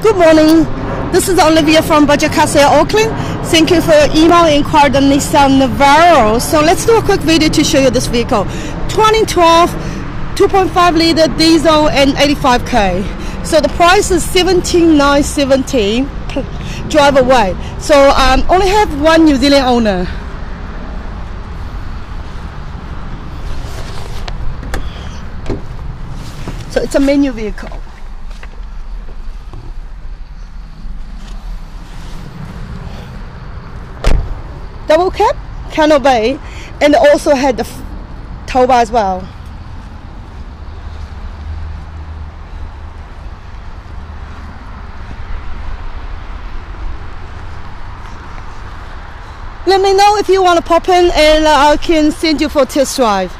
Good morning. This is Olivia from Sale Auckland. Thank you for your email inquiry the Nissan Navara. So let's do a quick video to show you this vehicle. 2012, 2.5 liter diesel and 85k. So the price is 17,970 drive away. So um, only have one New Zealand owner. So it's a manual vehicle. Cab, canopy, bay, and also had the bar as well. Let me know if you want to pop in and I can send you for test drive.